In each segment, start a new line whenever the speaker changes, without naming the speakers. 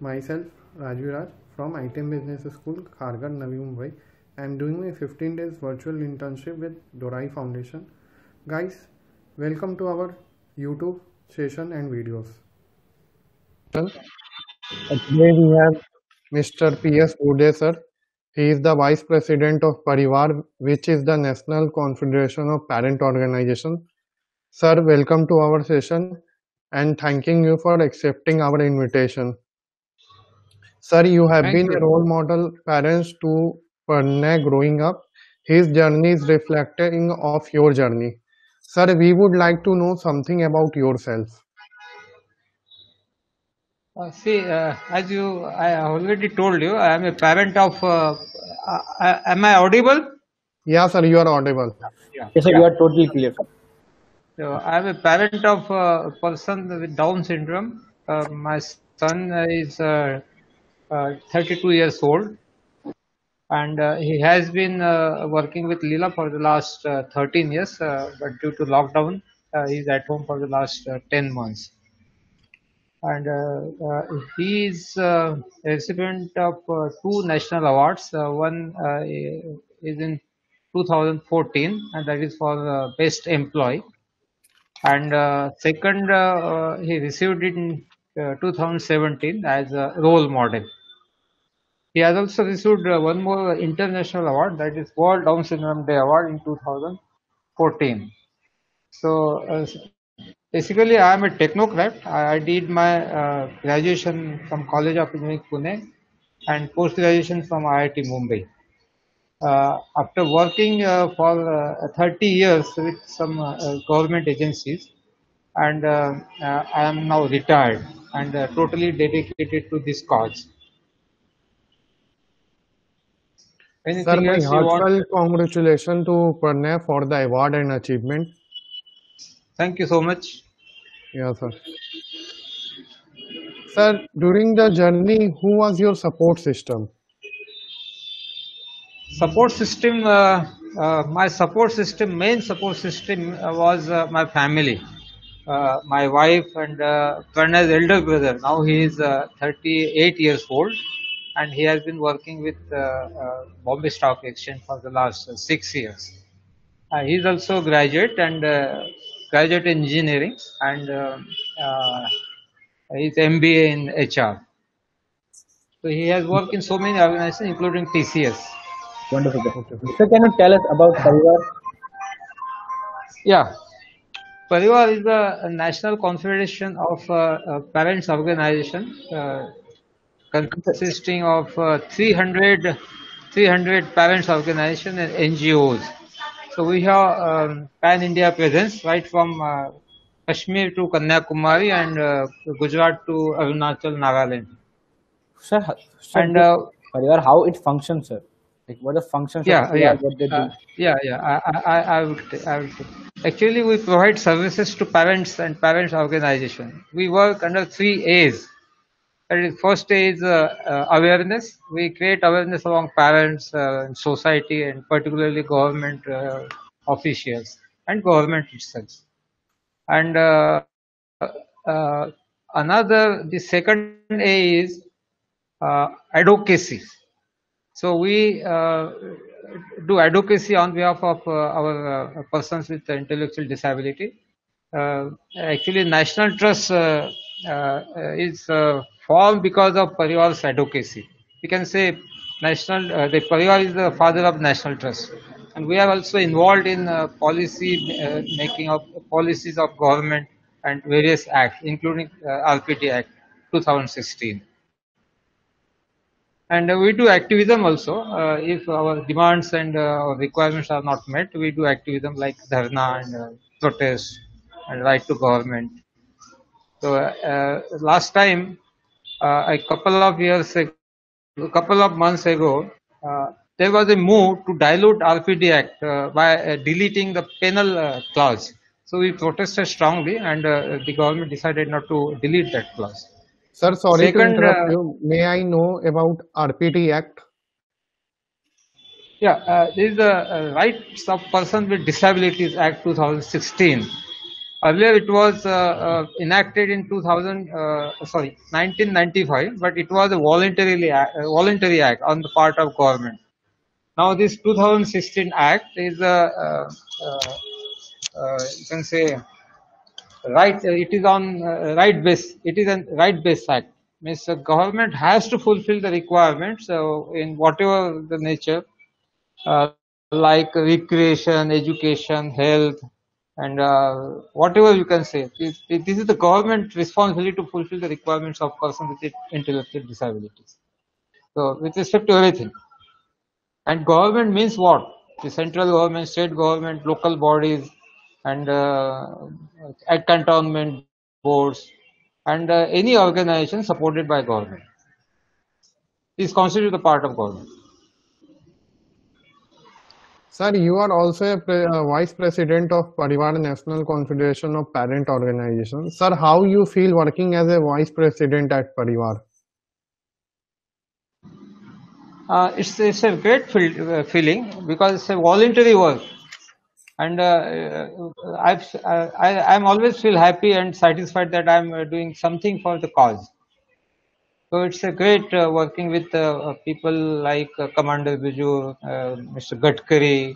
myself Raju Raj from ITM Business School, Kharghar, Navi Mumbai. I am doing my 15 days virtual internship with Dorai Foundation. Guys, welcome to our YouTube session and videos. Today we have Mr. P.S. Burde sir. He is the Vice President of Parivar, which is the National Confederation of Parent Organization. Sir, welcome to our session and thanking you for accepting our invitation. Sir, you have
Thank
been
you.
a role model parents to Pranay growing up. His journey is reflecting of your journey. Sir, we would like to know something about yourself.
Uh, see, uh, as you, I already told you, I am a parent of. Uh, uh, uh, am I audible?
Yeah, sir, you are audible.
Yeah.
Yes, sir, you are totally clear.
So I am a parent of uh, a person with Down syndrome. Uh, my son is uh, 32 years old, and uh, he has been uh, working with Leela for the last uh, 13 years. Uh, but due to lockdown, uh, he's at home for the last uh, 10 months. and uh, uh, he is uh, recipient of uh, two national awards. Uh, one uh, is in 2014, and that is for uh, best employee. And uh, second, uh, uh, he received it in uh, 2017 as a role model. He has also received uh, one more international award, that is World Down Syndrome Day Award in 2014. So uh, basically, I am a technocrat. I, I did my uh, graduation from College of Engineering Pune and post graduation from IIT Mumbai. Uh, after working for uh, 30 years with some government agencies, and uh, uh, I am now retired and uh, totally dedicated to this cause.
Sir,
Anything
my
you want?
heartfelt congratulations to Pranay for the award and achievement.
Thank you so much.
Yeah, sir. Sir, during the journey, who was your support system?
support system uh, uh, my support system main support system uh, was uh, my family uh, my wife and uh, Pranay's elder brother. Now he is uh, 38 years old and he has been working with uh, uh, Bombay Stock Exchange for the last uh, six years. Uh, he is also graduate and uh, graduate engineering and uh, uh, he's MBA in HR so he has worked in so many organizations including TCS
Wonderful. Sir, can you tell us about Parivar?
Yeah, Parivar is the national confederation of uh, uh, parents organization uh, consisting of uh, 300, 300 parents organization and NGOs. So we have um, pan India presence right from uh, Kashmir to Kanyakumari and uh, Gujarat to Arunachal, Nagaland.
Sir, sir
And uh,
Parivar, how it functions, sir? Like what are the functions
Yeah,
of
yeah,
what they do?
yeah, yeah. I, I, I I would, I would. Actually, we provide services to parents and parents organization. We work under three A's. First A is uh, uh, awareness. We create awareness among parents, uh, and society, and particularly government uh, officials and government itself. And uh, uh, another, the second A is advocacy. So we do advocacy on behalf of uh, our uh, persons with intellectual disability. Uh, actually, National Trust is formed because of Parivar's advocacy. We can say national. Uh, the Parivar is the father of National Trust, and we are also involved in policy making of policies of government and various acts, including RPD Act 2016 and uh, we do activism also. Uh, if our demands and uh, requirements are not met we do activism like dharna and uh, protest and write to government. So last time a couple of years ago, a couple of months ago uh, there was a move to dilute rpd act uh, by uh, deleting the penal clause. So we protested strongly and the government decided not to delete that clause
Sir, sorry to interrupt
uh,
you. May I know about RPD Act?
Yeah, uh, this is the uh, Rights of Person with Disabilities Act 2016. Earlier, it was uh, uh, enacted in 2000, uh, sorry, 1995, but it was a voluntarily a voluntary act on the part of government. Now, this 2016 act is a, uh, uh, uh, you can say, right. It is on uh, right base. It is a right base act. Means the government has to fulfill the requirements uh, in whatever the nature uh, like recreation, education, health, and uh, whatever you can say. This, this is the government responsibility to fulfill the requirements of persons with intellectual disabilities. So, with respect to everything, and government means what? The central government, state government, local bodies, and uh, at cantonment boards, and uh, any organization supported by government. is constitute the part of government.
Sir, you are also a pre- uh, vice president of Parivar National Confederation of Parent Organization. Sir, how you feel working as a vice president at Parivar?
Uh, it's it's a great feel, uh, feeling because it's a voluntary work, and uh, uh, I've, uh, I I'm always feel happy and satisfied that I'm doing something for the cause. So it's a great working with people like Commander Biju, Mr. Gadkari,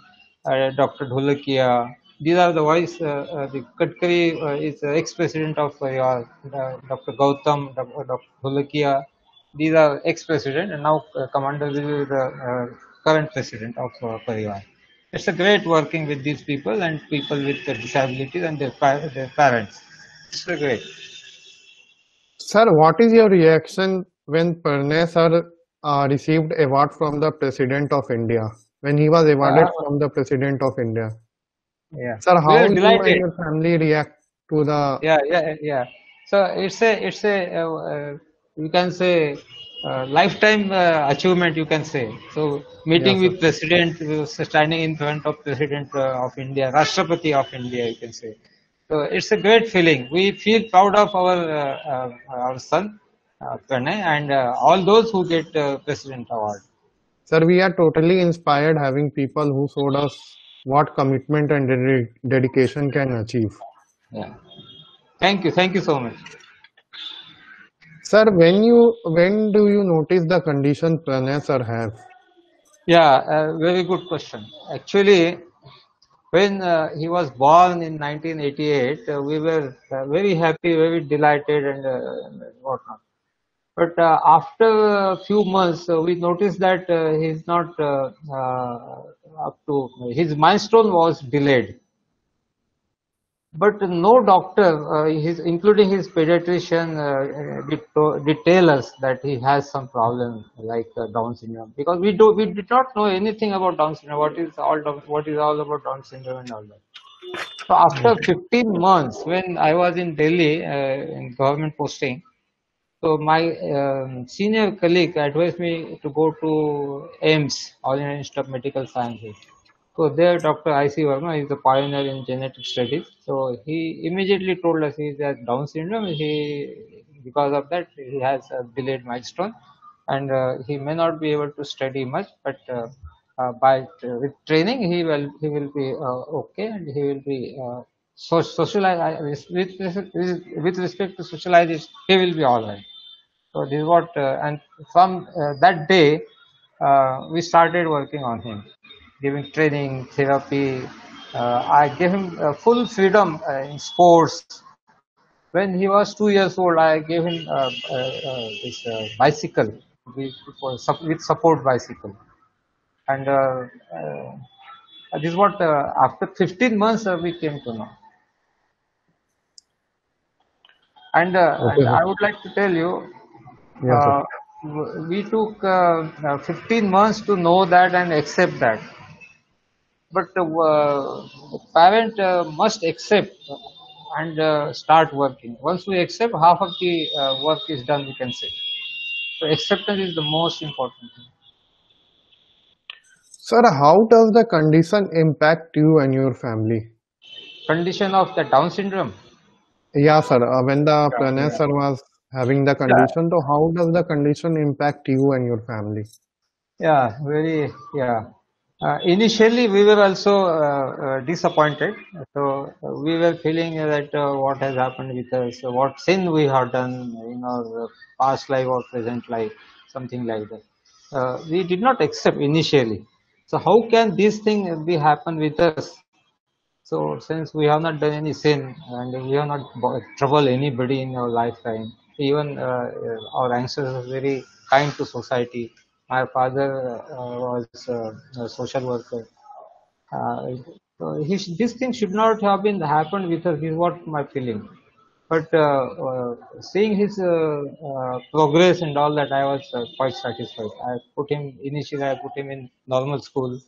Dr. Dholakia. These are the vice. Uh, uh, the Gadkari uh, is ex-president of your, Dr. Gautam, Dr. Dholakia. These are ex-president, and now Commander Biju is the current president of uh. It's a great working with these people and people with disabilities and their, their parents. It's a great.
Sir, what is your reaction when Pranay sir uh, received award from the President of India? When he was awarded
Uh,
from the President of India?
yeah.
Sir, how
are
you your family react to the
yeah yeah yeah so it's a it's a uh, uh, you can say uh, lifetime uh, achievement you can say. So meeting
Yeah,
with president uh, standing in front of president uh, of india rashtrapati of india you can say. So it's a great feeling. We feel proud of our our son uh, Pranay and uh, all those who get uh, president award.
Sir, we are totally inspired having people who showed us what commitment and dedi- dedication can achieve.
yeah. Thank you. Thank you so much
Sir, when you when do you notice the condition sir have?
Yeah, very good question. Actually, when uh, he was born in 1988, uh, we were uh, very happy, very delighted, and uh, whatnot. But uh, after a few months, we noticed that he's not up to his milestone was delayed. But no doctor, uh, his, including his pediatrician, uh, did, did tell us that he has some problem like uh, Down syndrome because we do we did not know anything about Down syndrome. What is all what is all about Down syndrome and all that. So after 15 months, when I was in Delhi uh, in government posting, so my um, senior colleague advised me to go to AIIMS, All India Institute of Medical Sciences. So there, Dr. I.C. Verma is the pioneer in genetic studies. So he immediately told us he has Down syndrome. He, because of that, he has a delayed milestone, and uh, he may not be able to study much. But uh, uh, by with training, he will he will be uh, okay, and he will be uh, so socialize with, with respect to socialization. He will be all right. So this is what, uh, and from uh, that day, uh, we started working on him, giving training, therapy. Uh, I gave him uh, full freedom uh, in sports. When he was two years old, I gave him uh, uh, uh, this uh, bicycle with, with support bicycle, and uh, uh, this is what uh, after 15 months uh, we came to know. And, uh,
Okay,
and. I would like to tell you,
Yes,
uh, we took uh, uh, 15 months to know that and accept that. But uh, the parent uh, must accept and uh, start working. Once we accept, half of the uh, work is done, we can say. So acceptance is the most important thing.
Sir, how does the condition impact you and your family?
Condition of the Down syndrome.
Yeah, sir. Uh, when the
Yeah,
Pranay
yeah.
sir was having the condition, so how does the condition impact you and your family?
Yeah, very, yeah. Uh, initially, we were also uh, uh, disappointed. So uh, we were feeling that uh, what has happened with us, what sin we have done in our past life or present life, something like that. We did not accept initially. So how can this thing be happen with us? So since we have not done any sin and we have not troubled anybody in our lifetime, even uh, our ancestors were very kind to society. My father uh, was uh, a social worker. Uh, so he this thing should not have been happened with us. What my feeling. But seeing his progress and all that, I was quite satisfied. I put him initially. I put him in normal school.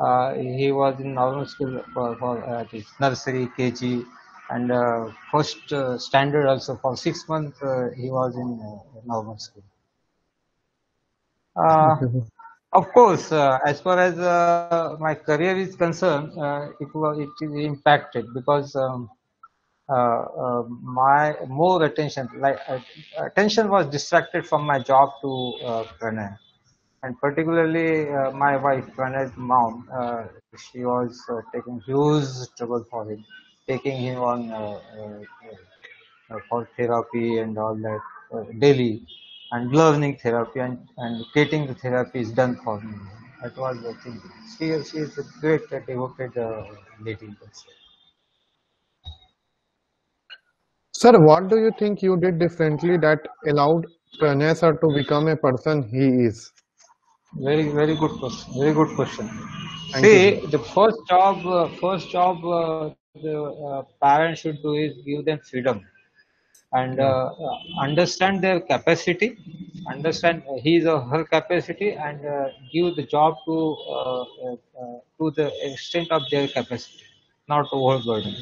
Uh, he was in normal school for, for uh, nursery, KG, and uh, first standard also for six months. He was in normal school. Uh, of course, uh, as far as uh, my career is concerned, it it is impacted because um, my more attention, like attention, was distracted from my job to uh, Pranay, and particularly uh, my wife Pranay's mom. Uh, she was uh, taking huge trouble for him, taking him on for therapy and all that daily, and learning therapy and, and getting the therapy is done for me. That was the thing. She, she is a great devoted uh, lady.
Sir, what do you think you did differently that allowed Pranay sir to become a person he is?
Very, very good question. Very good question.
Thank
See,
you.
the first job, uh, first job uh, the uh, parent should do is give them freedom and uh, uh, understand their capacity, understand his or her capacity, and uh, give the job to uh, uh, uh, to the extent of their capacity, not overburden.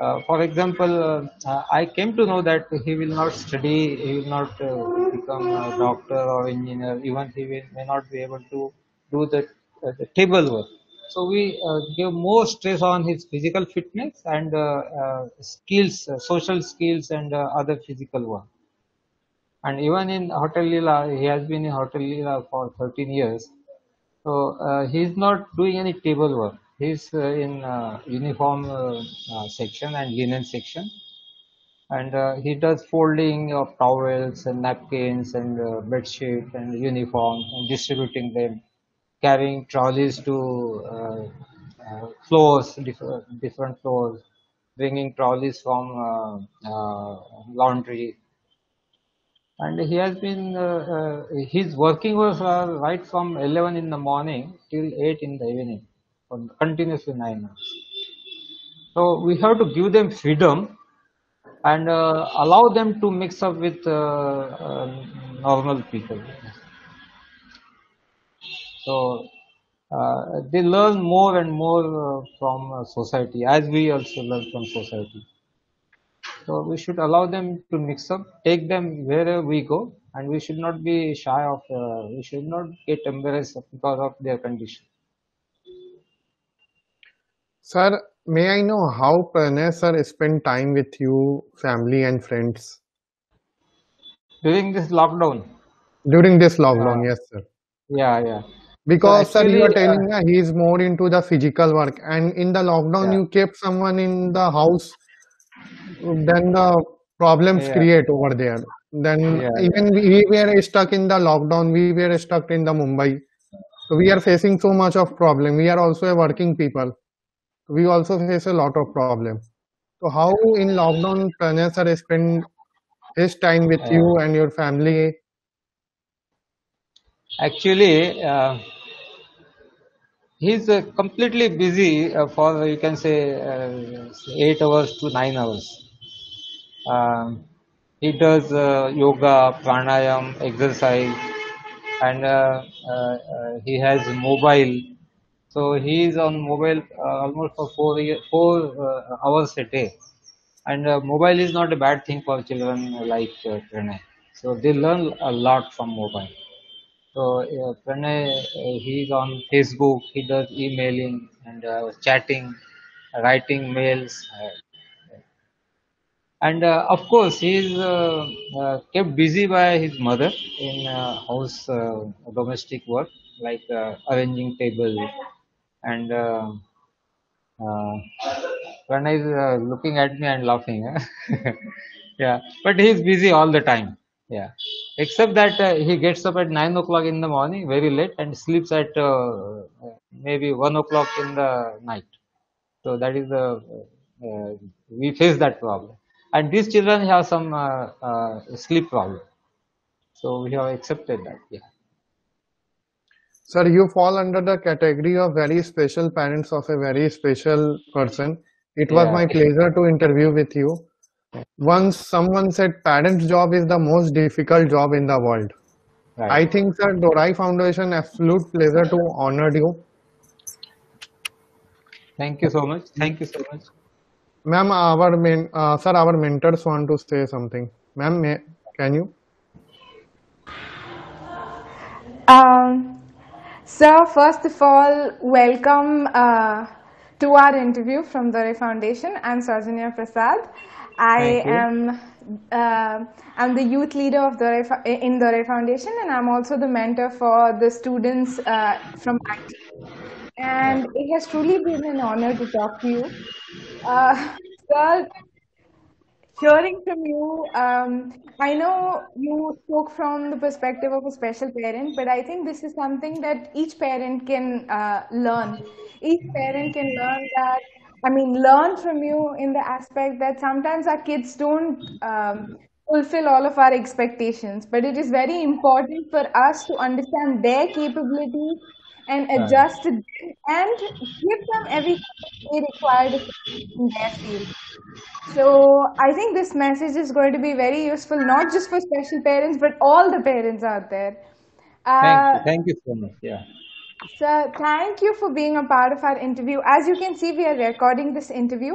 Uh, for example, uh, uh, I came to know that he will not study, he will not uh, become a doctor or engineer, even he will, may not be able to do the, uh, the table work. So we uh, give more stress on his physical fitness and uh, uh, skills, social skills, and other physical work. And even in Hotel Leela, he has been in Hotel Leela for 13 years. So uh, he's not doing any table work. He's uh, in uh, uniform section and linen section, and he does folding of towels and napkins and uh, bed and uniform and distributing them, carrying trolleys to uh, uh, floors, different different floors, bringing trolleys from uh, laundry. And he has been his working are right from 11 in the morning till 8 in the evening continuously 9 hours. So we have to give them freedom and uh, allow them to mix up with uh, uh, normal people so uh, they learn more and more uh, from uh, society as we also learn from society so we should allow them to mix up, take them wherever we go, and we should not be shy of. Uh, we should not get embarrassed because of their condition.
Sir, may I know how Pranay sir spent time with you, family and friends
During this lockdown,
during this lockdown? Yes, sir.
yeah, yeah. So
Because sir, you are
actually, uh,
telling he is more into the physical work, and in the lockdown
yeah,
you kept someone in the house, then the problems
yeah,
create over there. Then
yeah,
even we, we were stuck in the lockdown, we were stuck in the Mumbai. So we are facing so much of problem. We are also a working people. We also face a lot of problem. So how in lockdown Pranay sir spend his time with
uh,
you and your family?
Actually, uh, he's uh, completely busy uh, for you can say uh, eight hours to nine hours. Um, he does uh, yoga, pranayam, exercise, and uh, he has mobile. So he is on mobile almost for four year, four hours a day. And mobile is not a bad thing for children like uh. So they learn a lot from mobile. So uh, Pranay, uh, he's on Facebook. He does emailing and uh, chatting, writing mails. And uh, of course he is uh, uh, kept busy by his mother in uh, house uh, domestic work like uh, arranging table and uh, uh, when he's uh, looking at me and laughing. yeah, but he's busy all the time. Yeah, except that uh, he gets up at nine o'clock in the morning, very late, and sleeps at uh, maybe one o'clock in the night. So that is the uh, we face that problem, and these children have some uh, uh, sleep problem. So we have accepted that. Yeah.
Sir, you fall under the category of very special parents of a very special person. It was
Yeah.
my pleasure to interview with you. Once someone said parent's job is the most difficult job in the world.
Right.
I think, sir, Dorai Foundation, absolute pleasure to honor you.
Thank you so much. Thank you so much.
Ma'am, our men, uh, sir, our mentors want to say something. Ma'am, may, can you?
Um, so, first of all, welcome uh, to our interview from Dorai Foundation. I'm Sarjanya Prasad. I am uh, I'm the youth leader of Dorai in Dorai Foundation, and I'm also the mentor for the students uh, from IT. And it has truly been an honor to talk to you, uh, sir hearing from you, um, I know you spoke from the perspective of a special parent, but I think this is something that each parent can uh, learn. Each parent can learn that, I mean, learn from you in the aspect that sometimes our kids don't um, fulfill all of our expectations, but it is very important for us to understand their capabilities and adjust to them and give them everything they require in their field. So I think this message is going to be very useful, not just for special parents, but all the parents out there.
Thank
Uh,
you. Thank you so much. Yeah.
Sir, thank you for being a part of our interview. As you can see, we are recording this interview.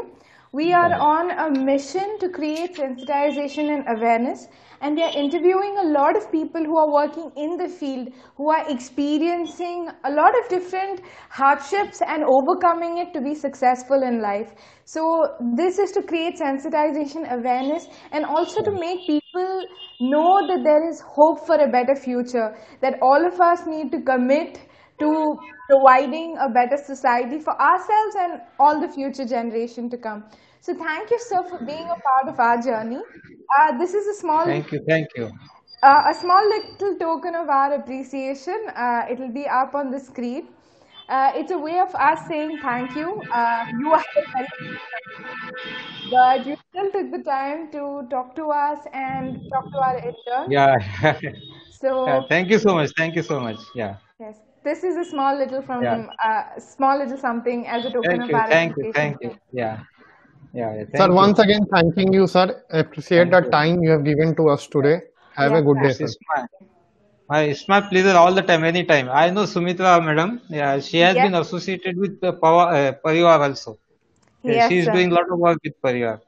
We are on a mission to create sensitization and awareness, and we are interviewing a lot of people who are working in the field, who are experiencing a lot of different hardships and overcoming it to be successful in life. So, this is to create sensitization, awareness, and also to make people know that there is hope for a better future, that all of us need to commit to providing a better society for ourselves and all the future generation to come. So thank you, sir, for being a part of our journey. Uh, this is a small,
Thank you. Thank you.
uh, a small little token of our appreciation. Uh, it will be up on the screen. Uh, it's a way of us saying thank you. Uh, you are but you still took the time to talk to us and talk to our intern.
Yeah.
So
Yeah, Thank you so much. Thank you so much. Yeah.
Yes, this is a small little from
Yeah.
uh, small little something as a token
Thank
of
you.
our
Thank you. Thank you. Yeah. Yeah. yeah,
Sir,
you.
once again, thanking you, sir. Appreciate
Thank
the
you.
time you have given to us today. Have
Yeah,
a good day,
It's,
sir.
it's my, my, it's my pleasure all the time, anytime. I know Sumitra madam. Yeah, she has
Yeah.
been associated with the Power, uh, Parivar also. Yeah,
Yes,
she is
sir.
doing a lot of work with Parivar.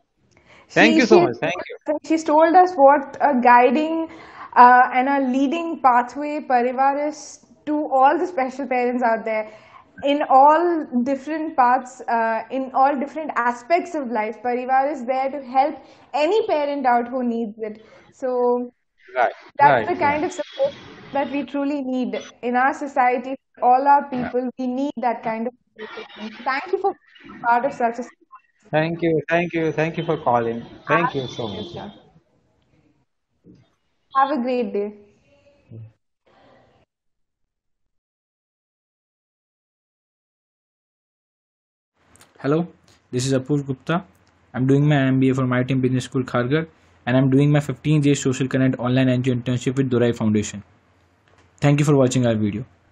Thank
She-
you so
she-
much. Thank you.
She's told us what a guiding uh, and a leading pathway Parivar is to all the special parents out there in all different parts, uh, in all different aspects of life. Parivar is there to help any parent out who needs it. So
Right.
that's
right.
the kind of support that we truly need in our society all our people we need that kind of support. thank you for being part of such a
Thank you. Thank you. Thank you for calling. Thank you so much.
have a great day
Hello, this is Apurv Gupta. I'm doing my MBA from ITM Business School Kharghar and I'm doing my 15 days social connect online NGO internship with Dorai Foundation. Thank you for watching our video.